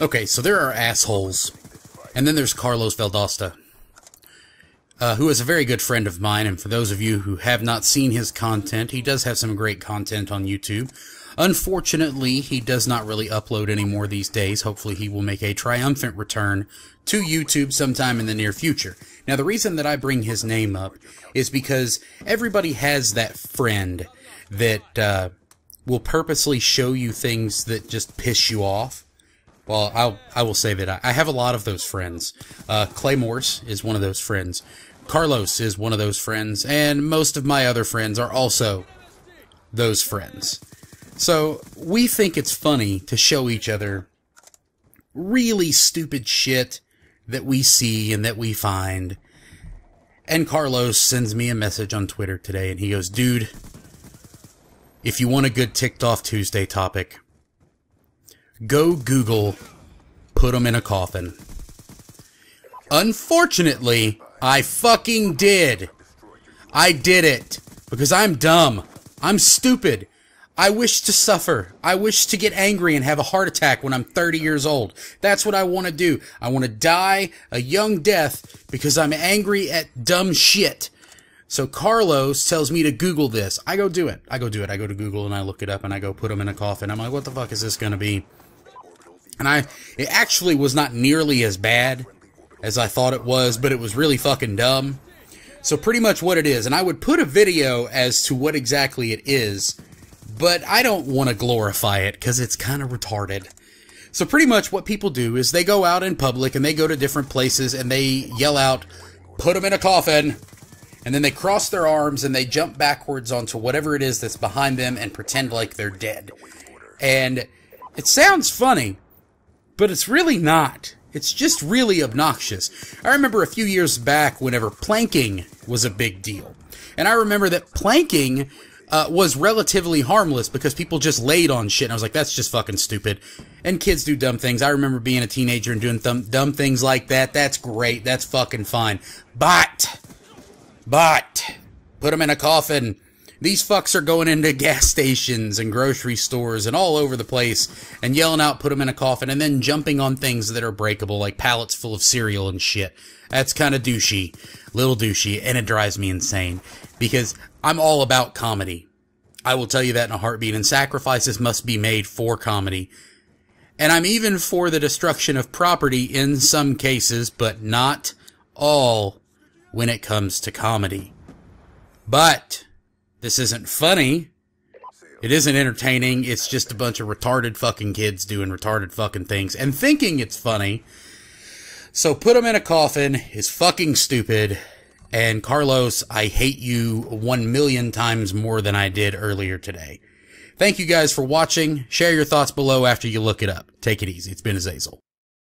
Okay, so there are assholes. And then there's Carlos Valdosta, uh, who is a very good friend of mine. And for those of you who have not seen his content, he does have some great content on YouTube. Unfortunately, he does not really upload anymore these days. Hopefully, he will make a triumphant return to YouTube sometime in the near future. Now, the reason that I bring his name up is because everybody has that friend that uh, will purposely show you things that just piss you off. Well, I'll, I will say that I, I have a lot of those friends. Uh, Clay Morse is one of those friends. Carlos is one of those friends. And most of my other friends are also those friends. So we think it's funny to show each other really stupid shit that we see and that we find. And Carlos sends me a message on Twitter today and he goes, dude, if you want a good ticked off Tuesday topic, go Google put them in a coffin. Unfortunately, I fucking did. I did it. Because I'm dumb. I'm stupid. I wish to suffer. I wish to get angry and have a heart attack when I'm 30 years old. That's what I want to do. I want to die a young death because I'm angry at dumb shit. So Carlos tells me to Google this. I go do it. I go do it. I go to Google and I look it up and I go put them in a coffin. I'm like, what the fuck is this going to be? And I, it actually was not nearly as bad as I thought it was, but it was really fucking dumb. So pretty much what it is, and I would put a video as to what exactly it is, but I don't want to glorify it because it's kind of retarded. So pretty much what people do is they go out in public and they go to different places and they yell out, put them in a coffin, and then they cross their arms and they jump backwards onto whatever it is that's behind them and pretend like they're dead. And it sounds funny, but it's really not. It's just really obnoxious. I remember a few years back whenever planking was a big deal. And I remember that planking uh, was relatively harmless because people just laid on shit. And I was like, that's just fucking stupid. And kids do dumb things. I remember being a teenager and doing dumb things like that. That's great. That's fucking fine. But, but, put them in a coffin these fucks are going into gas stations and grocery stores and all over the place and yelling out, put them in a coffin, and then jumping on things that are breakable, like pallets full of cereal and shit. That's kind of douchey. Little douchey, and it drives me insane. Because I'm all about comedy. I will tell you that in a heartbeat, and sacrifices must be made for comedy. And I'm even for the destruction of property in some cases, but not all when it comes to comedy. But this isn't funny. It isn't entertaining. It's just a bunch of retarded fucking kids doing retarded fucking things and thinking it's funny. So put them in a coffin is fucking stupid. And Carlos, I hate you one million times more than I did earlier today. Thank you guys for watching. Share your thoughts below after you look it up. Take it easy. It's been Azazel.